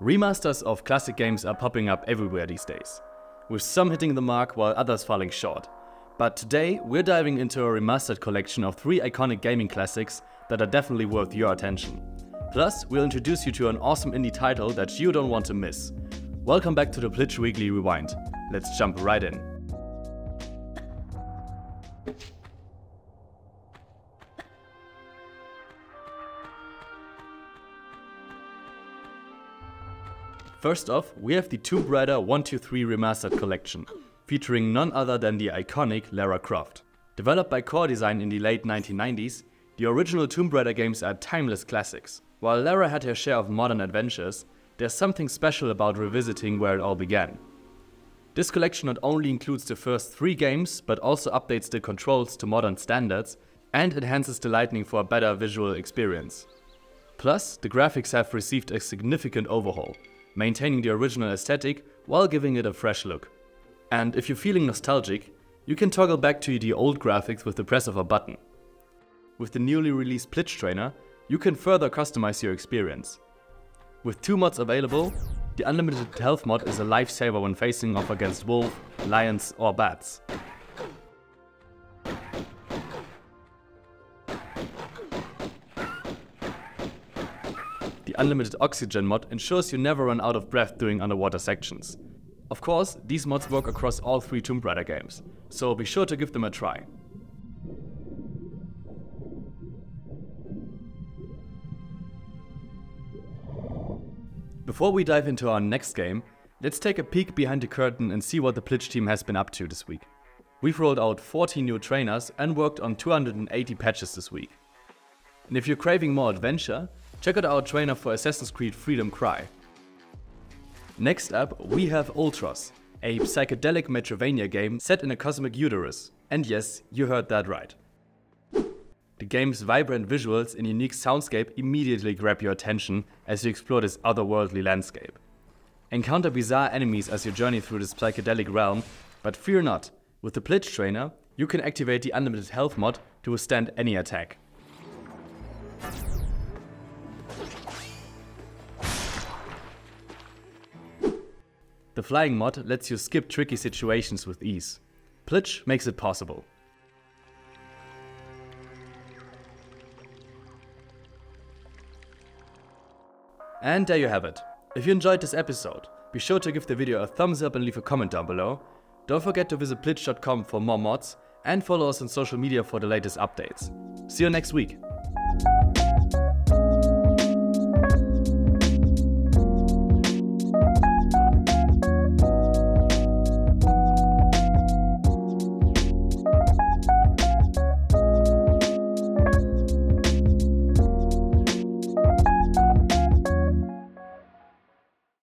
Remasters of classic games are popping up everywhere these days, with some hitting the mark while others falling short. But today we're diving into a remastered collection of three iconic gaming classics that are definitely worth your attention. Plus, we'll introduce you to an awesome indie title that you don't want to miss. Welcome back to the Plitch Weekly Rewind. Let's jump right in. First off, we have the Tomb Raider 123 Remastered Collection, featuring none other than the iconic Lara Croft. Developed by Core Design in the late 1990s, the original Tomb Raider games are timeless classics. While Lara had her share of modern adventures, there's something special about revisiting where it all began. This collection not only includes the first three games, but also updates the controls to modern standards and enhances the lighting for a better visual experience. Plus, the graphics have received a significant overhaul, maintaining the original aesthetic while giving it a fresh look. And if you're feeling nostalgic, you can toggle back to the old graphics with the press of a button. With the newly released Plitch Trainer, you can further customize your experience. With two mods available, the Unlimited Health mod is a lifesaver when facing off against wolves, lions or bats. Unlimited Oxygen mod ensures you never run out of breath during underwater sections. Of course, these mods work across all three Tomb Raider games, so be sure to give them a try. Before we dive into our next game, let's take a peek behind the curtain and see what the Plitch team has been up to this week. We've rolled out 40 new trainers and worked on 280 patches this week. And if you're craving more adventure, Check out our trainer for Assassin's Creed Freedom Cry. Next up, we have Ultros, a psychedelic Metroidvania game set in a cosmic uterus. And yes, you heard that right. The game's vibrant visuals and unique soundscape immediately grab your attention as you explore this otherworldly landscape. Encounter bizarre enemies as you journey through this psychedelic realm, but fear not, with the Plitch Trainer, you can activate the Unlimited Health mod to withstand any attack. The flying mod lets you skip tricky situations with ease. Plitch makes it possible. And there you have it. If you enjoyed this episode, be sure to give the video a thumbs up and leave a comment down below. Don't forget to visit plitch.com for more mods and follow us on social media for the latest updates. See you next week.